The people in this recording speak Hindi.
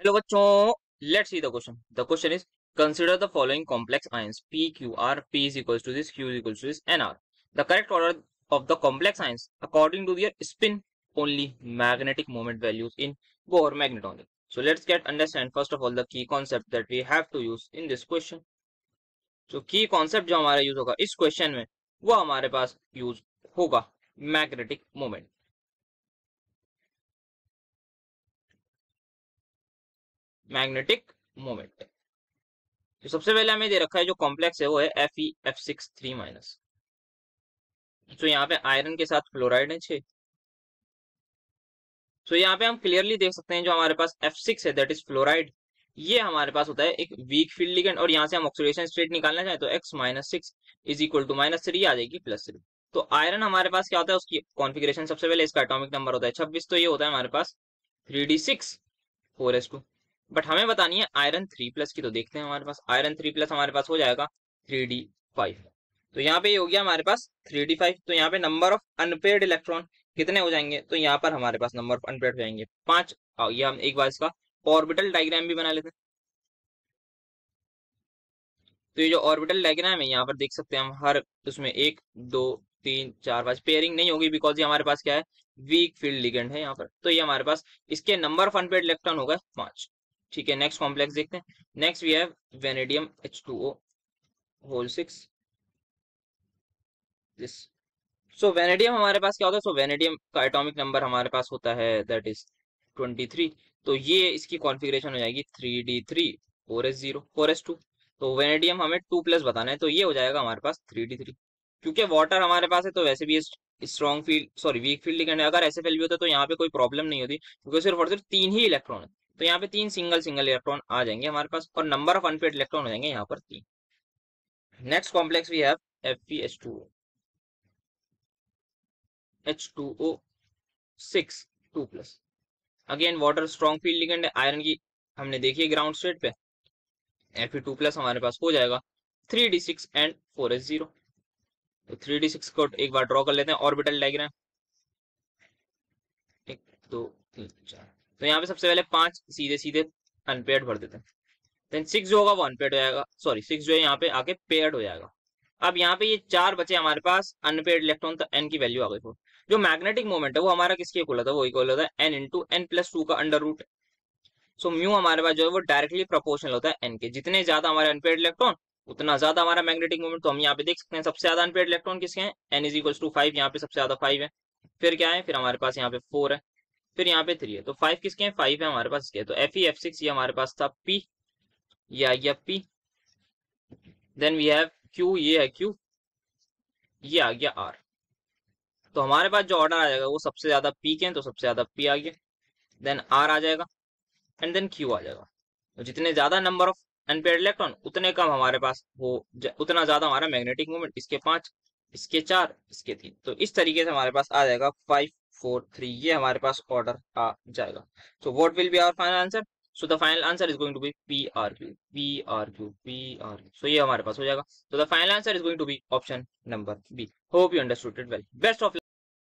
हेलो बच्चों let's see the question the question is consider the following complex ions P Q R P is equals to this Q is equals to this and R the correct order of the complex ions according to their spin only magnetic moment values in Bohr magnet only so let's get understand first of all the key concept that we have to use in this question so key concept जो हमारा यूज़ होगा, इस क्वेश्चन में वो हमारे पास यूज़ होगा मैग्नेटिक मोमेंट मैग्नेटिक मोमेंट तो सबसे पहले हमें दे रखा है जो कॉम्प्लेक्स है, वो है F E F six three minus तो यहाँ पे आयरन के साथ फ्लोराइड है छे तो यहाँ पे हम क्लियरली देख सकते हैं जो हमारे पास एफ़ सिक्स है दैट इज़ फ्लोराइड ये हमारे पास होता है एक वीक फ़ील्ड लिगेंड और यहाँ से हम ऑक्सीडेशन स्टेट निकालना चाहें तो X minus six is equal to minus three आ जाएगी प्लस थ्री तो आयरन हमारे पास क्या होता है, उसकी कॉन्फिग्रेशन सबसे पहले इसका एटॉमिक नंबर होता है छब्बीस तो ये होता है हमारे पास three D six four S two but हमें बतानी है आयरन थ्री प्लस की तो देखते हैं हमारे पास आयरन थ्री प्लस हमारे पास हो जाएगा थ्री डी फाइव तो यहाँ पे हो गया हमारे पास थ्री डी फाइव तो यहाँ पे नंबर ऑफ़ अनपेड इलेक्ट्रॉन कितने हो जाएँगे? तो यहाँ पर हमारे पास नंबर ऑफ़ अनपेड हो जाएँगे पाँच। ये हम एक बार इसका ऑर्बिटल डायग्राम भी बना लेते हैं। तो ये जो ऑर्बिटल डायग्राम है, यहाँ पर देख सकते हैं हम हर उसमें एक, दो, तीन, चार, पाँच पेयरिंग नहीं होगी बिकॉज़ ये हमारे पास क्या है? वीक फ़ील्ड लिगेंड है यहाँ पर। तो ये हमारे पास, इसके नंबर ऑफ़ अनपेड इलेक्ट्रॉन होगा पाँच। ठीक है नेक्स्ट कॉम्प्लेक्स देखते हैं। Next we have vanadium H two O whole six this so vanadium हमारे पास क्या होता है? सो वेनेडियम का एटॉमिक नंबर हमारे पास होता है दैट इज़ ट्वेंटी थ्री तो ये इसकी कॉन्फ़िगरेशन हो जाएगी three D three four S zero four S two तो वेनेडियम हमें टू प्लस बताना है तो ये हो जाएगा हमारे पास थ्री डी थ्री क्योंकि वाटर हमारे पास है तो वैसे भी strong field sorry weak field ligand अगर ऐसे भी होता तो यहाँ पे कोई प्रॉब्लम नहीं होती, क्योंकि सिर्फ़ और सिर्फ़ तीन ही इलेक्ट्रॉन है। तो यहाँ पे तीन सिंगल सिंगल इलेक्ट्रॉन आ जाएँगे हमारे पास, और नंबर ऑफ़ अनपेड इलेक्ट्रॉन हो जाएँगे यहाँ पर तीन। Next complex we have again water strong field ligand है आयरन की हमने देखी है ग्राउंड स्टेट पे। एफ़ टू प्लस हमारे पास हो जाएगा। Three D six and four S zero तो थ्री डी सिक्स को एक बार ड्रॉ कर लेते हैं ऑर्बिटल डायग्राम एक, दो, तीन, चार। तो यहाँ पे सबसे पहले पाँच सीधे सीधे अनपेड भर देते हैं। देन सिक्स जो होगा वो अनपेड हो जाएगा। सॉरी सिक्स जो है यहाँ पे आके पेड हो जाएगा। अब यहाँ पे ये चार बचे हमारे पास अनपेड इलेक्ट्रॉन तो एन की वैल्यू आ गई जो मैग्नेटिक मोमेंट है, वो हमारा किसके इक्वल होता है वो इक्वल होता है N into N plus two का अंडर रूट सो म्यू हमारे पास जो है, वो डायरेक्टली प्रोपोर्शनल होता है एन के। जितने ज़्यादा हमारे अनपेड इलेक्ट्रॉन उतना ज़्यादा हमारा मैग्नेटिक मोमेंट तो हम यहाँ पे देख सकते हैं। सबसे ज़्यादा अनपेड इलेक्ट्रॉन किसके हैं? N is equal to five यहाँ पे सबसे ज़्यादा फाइव है। फिर क्या है? फिर हमारे पास यहाँ पे फोर है। फिर यहाँ पे थ्री है। तो फाइव किसके हैं? फाइव है हमारे पास इसके तो एफ़ ई एफ़ सिक्स ये हमारे पास था पी ये आ गया P then we have Q ये है क्यू ये आ गया आर तो हमारे पास जो ऑर्डर आ जाएगा, वो सबसे ज़्यादा पी के हैं तो सबसे ज़्यादा पी आ गया। देन आर आ जाएगा एंड देन क्यू आ जाएगा। तो जितने ज़्यादा नंबर ऑफ़ अनपेड इलेक्ट्रॉन उतने कम हमारे पास वो उतना ज़्यादा हमारा मैग्नेटिक मूवमेंट इसके पाँच, इसके चार, इसके तीन। तो इस तरीके से हमारे पास आ जाएगा फाइव फोर थ्री ये हमारे पास ऑर्डर आ जाएगा। So what will be our final answer so the final answer is going to be P R Q P R Q P R Q so ये हमारे पास हो जाएगा। So the final answer is going to be option number B hope you understood it well best of